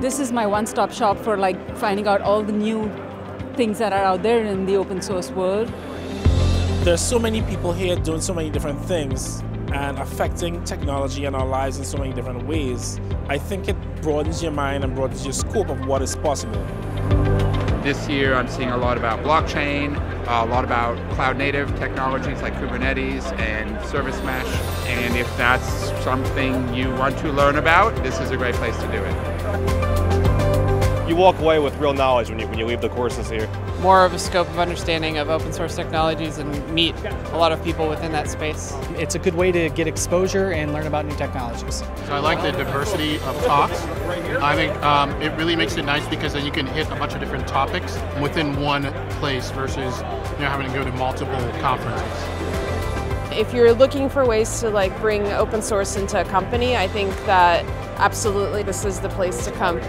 this is my one-stop shop for like finding out all the new things that are out there in the open source world. There's so many people here doing so many different things and affecting technology and our lives in so many different ways. I think it broadens your mind and broadens your scope of what is possible. This year I'm seeing a lot about blockchain, a lot about cloud native technologies like Kubernetes and Service Mesh. And if that's something you want to learn about, this is a great place to do it you walk away with real knowledge when you, when you leave the courses here. More of a scope of understanding of open source technologies and meet a lot of people within that space. It's a good way to get exposure and learn about new technologies. So I like the diversity of talks. I think um, it really makes it nice because then you can hit a bunch of different topics within one place versus you know having to go to multiple conferences. If you're looking for ways to like bring open source into a company, I think that absolutely this is the place to come.